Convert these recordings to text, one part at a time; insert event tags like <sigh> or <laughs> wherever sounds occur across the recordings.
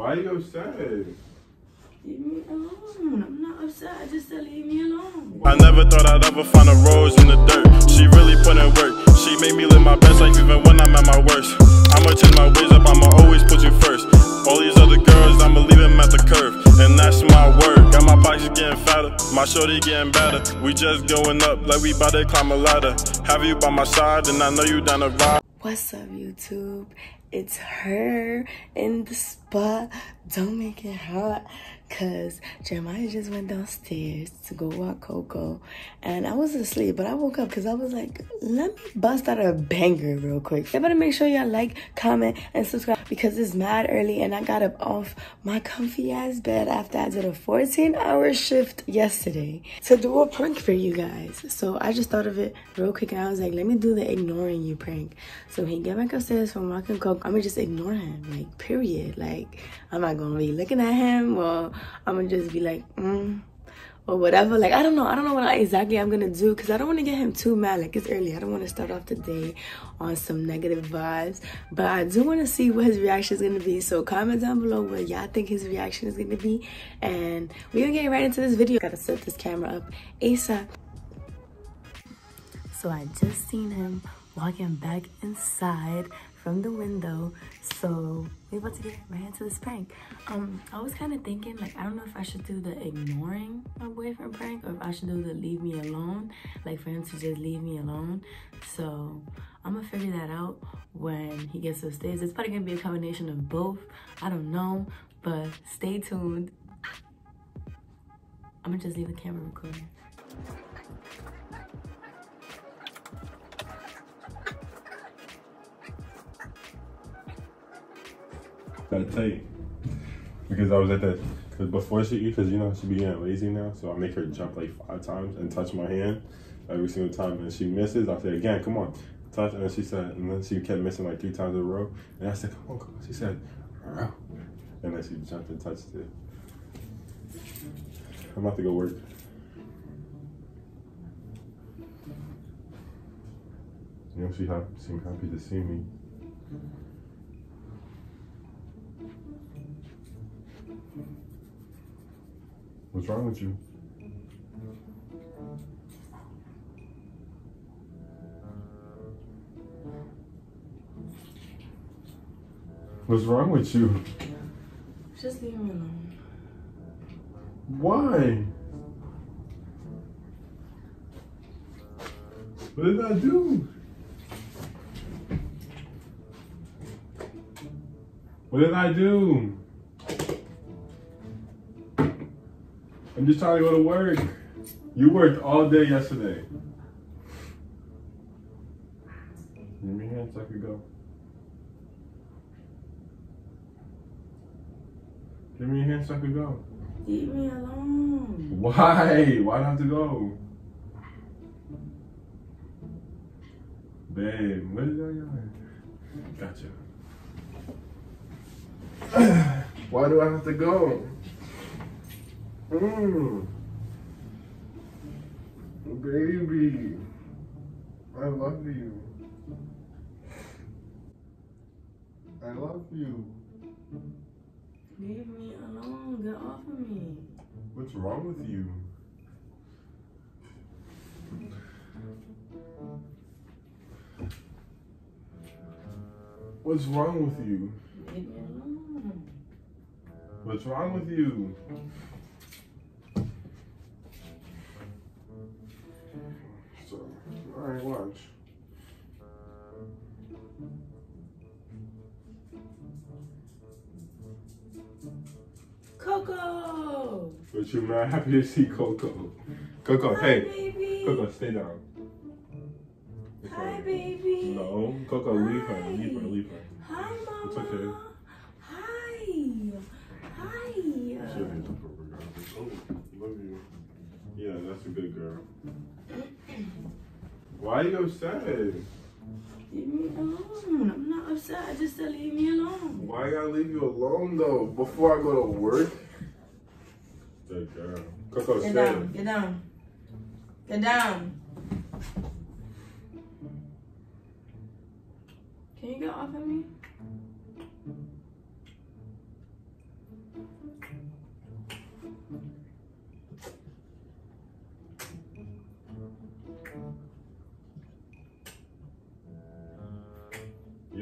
Why are you upset? Leave me alone. I'm not upset. I just said leave me alone. I never thought I'd ever find a rose in the dirt. She really put in work. She made me live my best life even when I'm at my worst. I'ma change my ways up, I'ma always put you first. All these other girls, I'ma leave them at the curve. And that's my word. Got my pockets getting fatter, my shorty getting better. We just going up like we bout to climb a ladder. Have you by my side, and I know you down the ride. What's up, YouTube? It's her in the spot. Don't make it hot. Cause Jeremiah just went downstairs to go walk Coco. And I was asleep, but I woke up because I was like, let me bust out a banger real quick. Y'all better make sure y'all like, comment, and subscribe because it's mad early and I got up off my comfy ass bed after I did a 14 hour shift yesterday to do a prank for you guys. So I just thought of it real quick and I was like, let me do the ignoring you prank. So he get back upstairs from walking Coco. I'm gonna just ignore him, like period. Like I'm not gonna be looking at him or I'm gonna just be like, mm, or whatever. Like, I don't know. I don't know what I, exactly I'm gonna do because I don't want to get him too mad. Like, it's early. I don't want to start off the day on some negative vibes. But I do want to see what his reaction is gonna be. So comment down below what y'all think his reaction is gonna be. And we're gonna get right into this video. Gotta set this camera up ASAP. So I just seen him walking back inside from the window. So we about to get right into this prank. Um, I was kind of thinking like I don't know if I should do the ignoring my boyfriend prank or if I should do the leave me alone, like for him to just leave me alone. So I'm gonna figure that out when he gets upstairs. It's probably gonna be a combination of both. I don't know, but stay tuned. I'm gonna just leave the camera recording. That tight. Because I was at that, because before she eat, because you know she be getting lazy now, so I make her jump like five times and touch my hand every single time, and she misses. I say again, come on, touch, and she said, and then she kept missing like three times in a row, and I said, come on, come on. She said, Row. and then she jumped and touched it. I'm about to go work. You know, she ha- seemed happy to see me. What's wrong with you? What's wrong with you? Just leave me alone. Why? What did I do? What did I do? I'm just trying to go to work. You worked all day yesterday. Give me your hand so I could go. Give me your hand so I could go. Leave me alone. Why? Why do I have to go? Babe, what is that guy? Gotcha. <clears throat> Why do I have to go? Mm. Baby, I love you. I love you. Leave me alone. Get off of me. What's wrong with you? What's wrong with you? Leave me alone. What's wrong with you? Alright, watch. Coco! But you're not <laughs> happy to see Coco. Coco, Hi, hey. baby. Coco, stay down. It's Hi, alright. baby. No, Coco, leave her, leave her, leave her. Hi, Mama. It's okay. Hi. Hi. Tough regardless. Oh, love you. Yeah, that's a good girl. Why are you upset? Leave me alone. I'm not upset. I just said leave me alone. Why I gotta leave you alone though? Before I go to work? Good girl. Coco, Get down. Get down. Get down. Can you get off of me?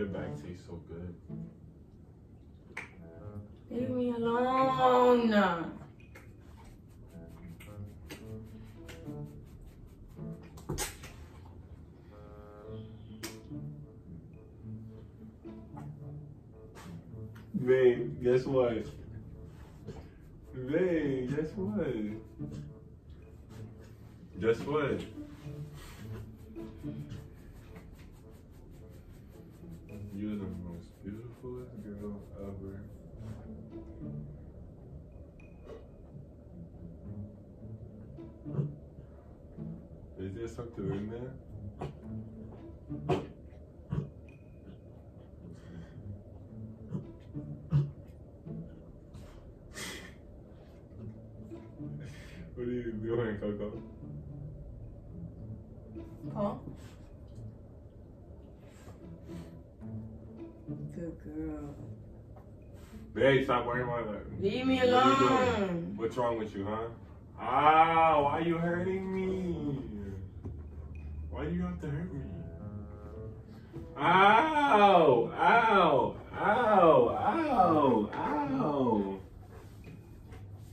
Tastes so good. Leave me alone. Babe, guess what? Babe, guess what? Guess what? You're the most beautiful girl ever. Is there something in there? What are you doing, Coco? Oh. Girl. Babe, stop worrying about that. Leave me What are you doing? alone. What's wrong with you, huh? Ah, why you hurting me? Why do you have to hurt me? Ow! Ow! Ow! Ow! Ow!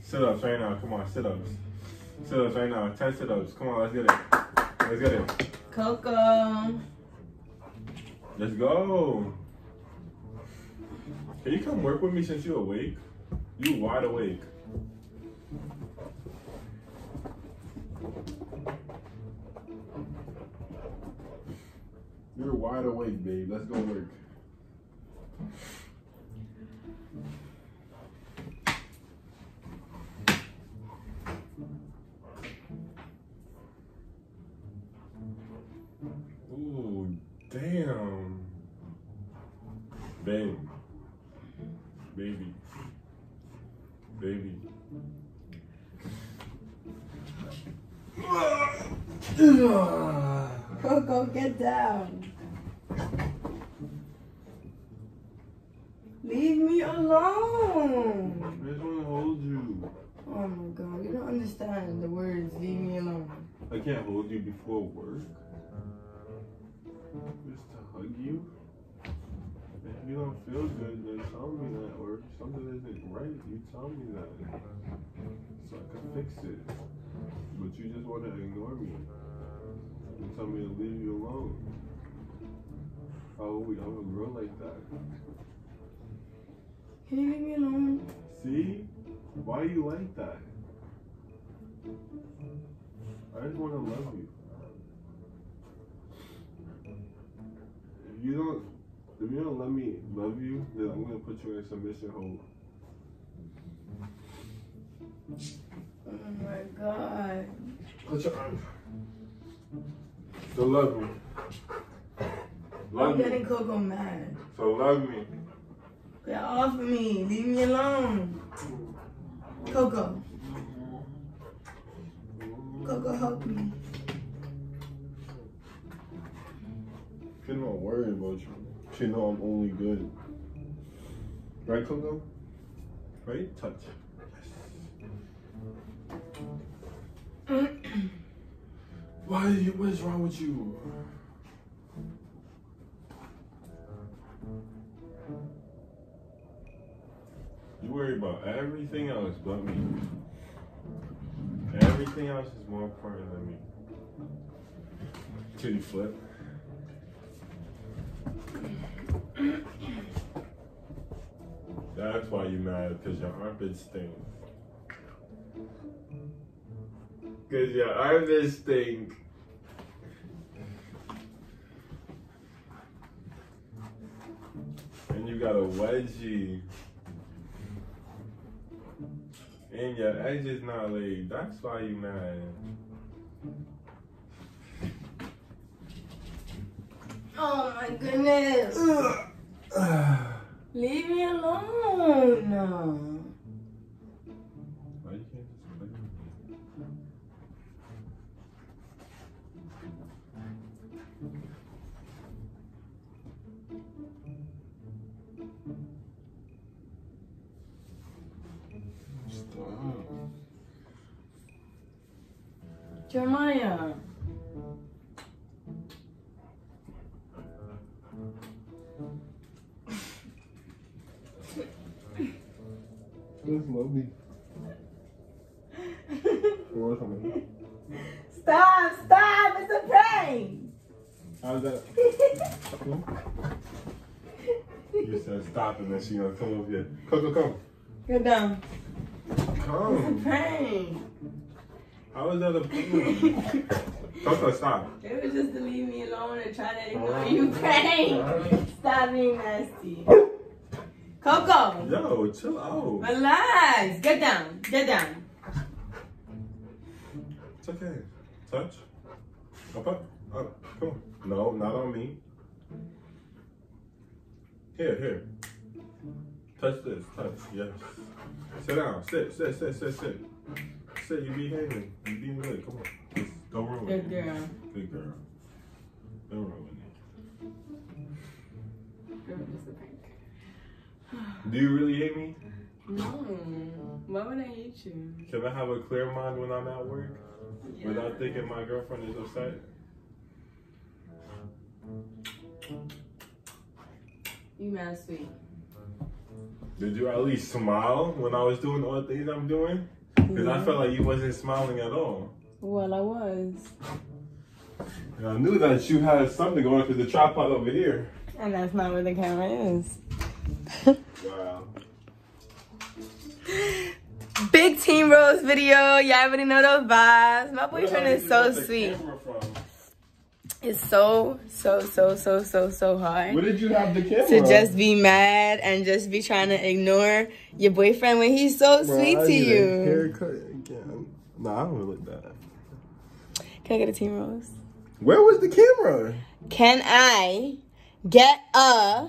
Sit ups right now. Come on, sit ups. Sit ups right now. Ten sit ups. Come on, let's get it. Let's get it. Coco. Let's go. Can you come work with me since you're awake? You wide awake. You're wide awake, babe. Let's go work. <sighs> Coco, get down. Leave me alone. I just want to hold you. Oh my god, you don't understand the words. Leave me alone. I can't hold you before work. Just to hug you. If you don't feel good, then tell me that. Or if something isn't right, you tell me that. So I can fix it. But you just want to ignore me. And tell me to leave you alone. Oh, we I'm a girl like that. Can you leave me alone? See? Why you like that? I just want to love you. If you don't, if you don't let me love you, then I'm gonna put you in submission hold. Oh my god. Put your arms. So love me. I'm Love me. getting Coco mad. So love me. Get off of me. Leave me alone. Coco. Coco, help me. She not worry about you. She know I'm only good. Right, Coco? Right? Touch. Why? You, what is wrong with you? You worry about everything else but me. Everything else is more important than me. Titty flip. That's why you mad, because your armpits stink. Because your armpits stink. And you got a wedgie. And your edge is not laid. That's why you mad. Oh my goodness. <sighs> Leave me alone. Jeremiah. That's lovely. For something. Stop, stop, it's a prank. How's that? you said stop and then she gonna come over here. Come, come, come. Get down. Come. It's a prank. How is that a prank? Coco, stop. It was just to leave me alone and try to ignore you prank. Stop being nasty. Coco, Yo, chill out. relax. Get down, get down. It's okay. Touch. Up, up, up. Come on. No, not on me. Here, here. Touch this. Touch. Yes. Sit down. Sit, sit, sit, sit, sit. Sit. you're behaving. You're being good. Come on. Just don't ruin Good it. girl. Good girl. Don't ruin it. Was just a prank. <sighs> Do you really hate me? No. Why would I hate you? Can I have a clear mind when I'm at work Yeah. without thinking my girlfriend is upset? You mad sweet. Did you at least smile when I was doing all the things I'm doing? Because I felt like you wasn't smiling at all. Well, I was. And I knew that you had something going because the tripod over here. And that's not where the camera is. Wow. Big Team Rose video. Y'all already know those vibes. My boyfriend is so sweet. camera? It's so, so, so, so, so, so hard. Where did you have the camera? to just be mad and just be trying to ignore your boyfriend when he's so Bro, sweet to you. Haircut again. Nah, I don't really like that. Can I get a team rose? Where was the camera? Can I get a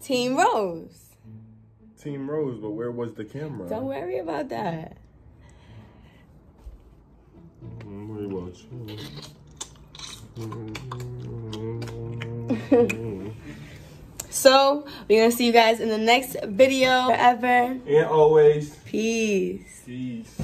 team rose? Team Rose, but where was the camera? Don't worry about that. Don't worry about you. <laughs> So we're gonna see you guys in the next video. Forever. and always, Peace. peace.